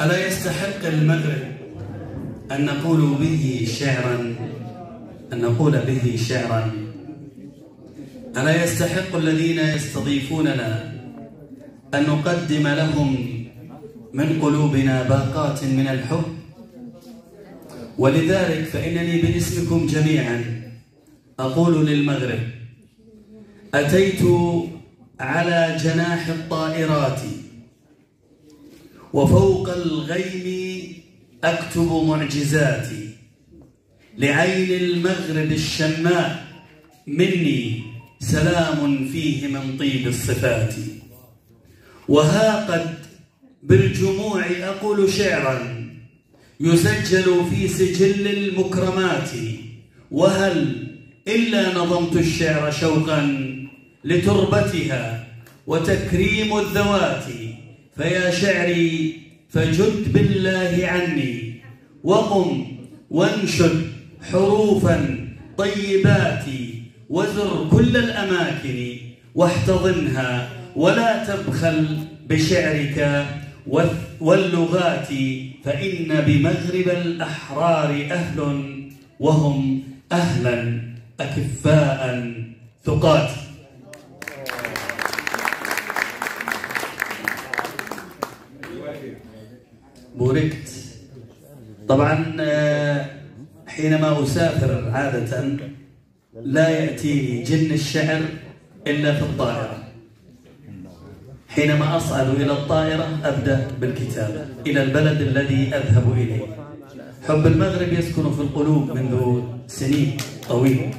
ألا يستحق المغرب أن نقول به شعرا؟ أن نقول به شعرا. ألا يستحق الذين يستضيفوننا أن نقدم لهم من قلوبنا باقات من الحب؟ ولذلك فإنني باسمكم جميعا أقول للمغرب أتيت على جناح الطائرات وفوق الغيم أكتب معجزاتي لعين المغرب الشماء مني سلام فيه من طيب الصفات. وها قد بالجموع أقول شعرا يسجل في سجل المكرمات. وهل إلا نظمت الشعر شوقا لتربتها وتكريم الذوات. فيا شعري فجد بالله عني. وقم وانشد حروفا طيبات وزر كل الأماكن واحتضنها ولا تبخل بشعرك واللغات فإن بمغرب الأحرار أهل وهم أهلا أكفاء ثقات. بوركت طبعا آه، حينما أسافر عادة لا يأتيني جن الشعر إلا في الطائرة. حينما أصعد إلى الطائرة أبدأ بالكتابة إلى البلد الذي أذهب إليه. حب المغرب يسكن في القلوب منذ سنين طويلة.